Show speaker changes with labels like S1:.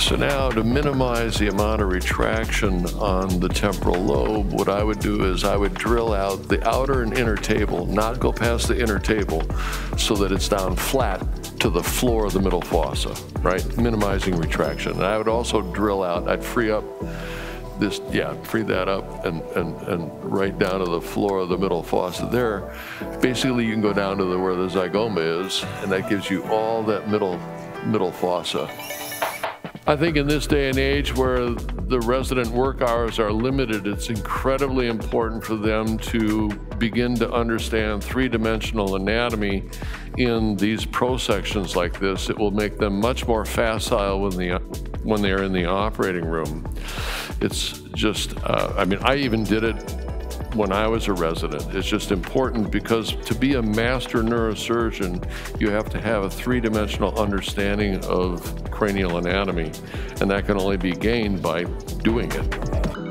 S1: So now to minimize the amount of retraction on the temporal lobe, what I would do is I would drill out the outer and inner table, not go past the inner table, so that it's down flat to the floor of the middle fossa, right? Minimizing retraction. And I would also drill out, I'd free up this, yeah, free that up and, and, and right down to the floor of the middle fossa there. Basically, you can go down to the, where the zygoma is, and that gives you all that middle, middle fossa. I think in this day and age where the resident work hours are limited, it's incredibly important for them to begin to understand three-dimensional anatomy in these prosections like this. It will make them much more facile when, the, when they're in the operating room. It's just, uh, I mean, I even did it when I was a resident. It's just important because to be a master neurosurgeon, you have to have a three-dimensional understanding of cranial anatomy, and that can only be gained by doing it.